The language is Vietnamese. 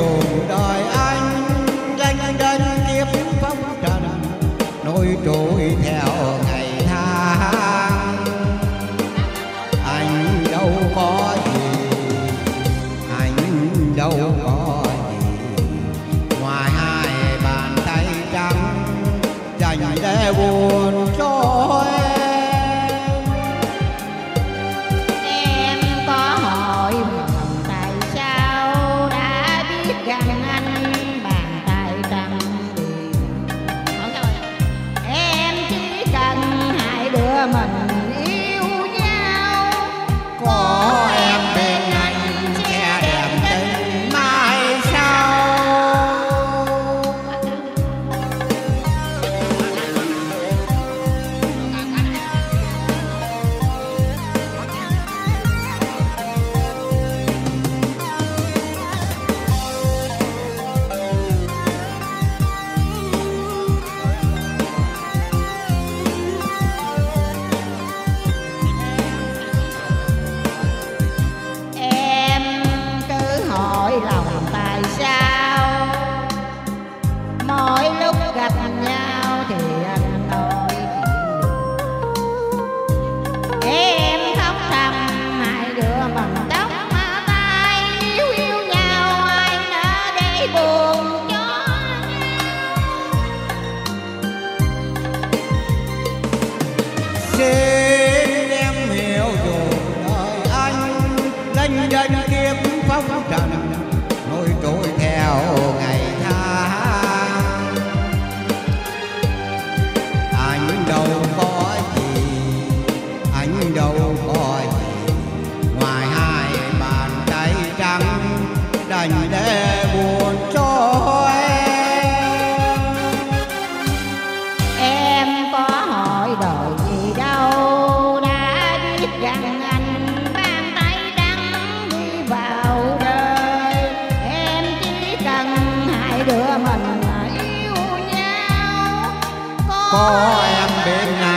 dù đời anh danh đến kiếp phong trần, nỗi trôi theo ngày tháng. Anh đâu có gì, anh đâu có gì. Ngoài hai bàn tay trắng, dành để buồn cho nối trôi theo ngày tháng. Anh đâu có gì, anh đâu có gì, ngoài hai bàn tay trắng đành để đứa mình yêu nhau. Có em bên